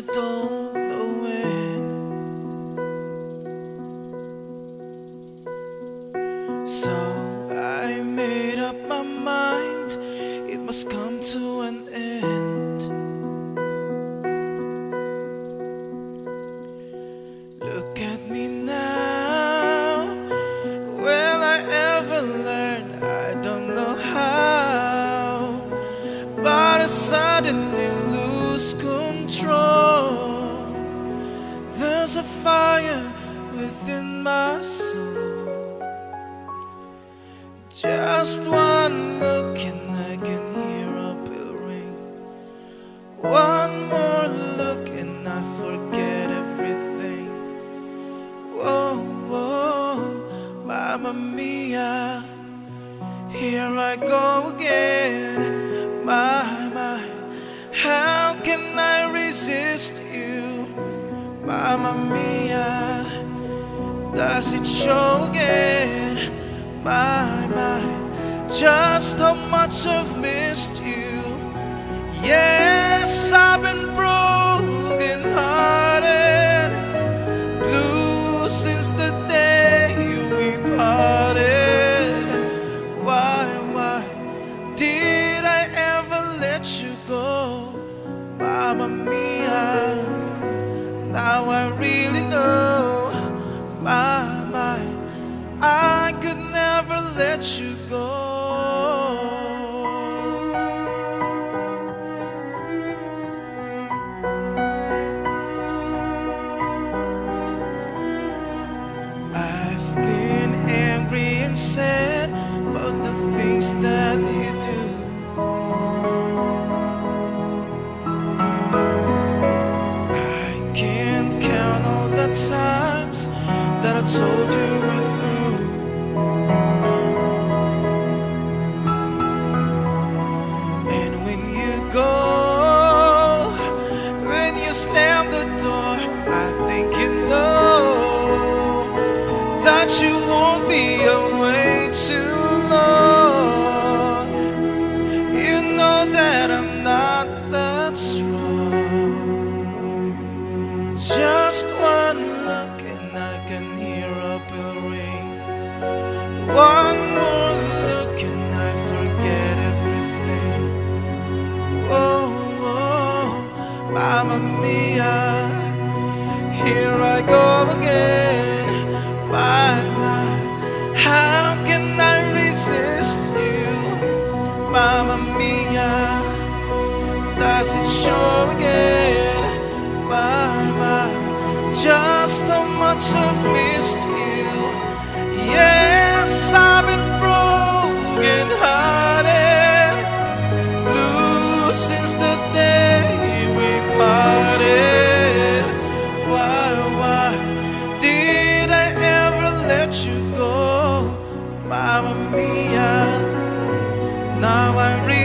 I don't know when. So I made up my mind, it must come to an end. Look at me now. Will I ever learn? I don't know how. But suddenly There's a fire within my soul. Just one look and I can hear a bell ring. One more look and I forget everything. Whoa, whoa, Mamma Mia, here I go again. My, my, how can I resist? Mamma Mia, does it show again? My, my, just how much I've missed you. Yes, and sad about the things that won't be away too long. You know that I'm not that strong. Just one look and I can hear a bell ring. One more look and I forget everything. Whoa, whoa, Mamma Mia, here I go again. sure again. My, my, just how much I've missed you. Yes, I've been broken hearted, blue since the day we parted. Why, why did I ever let you go, Mamma Mia? Now I realize.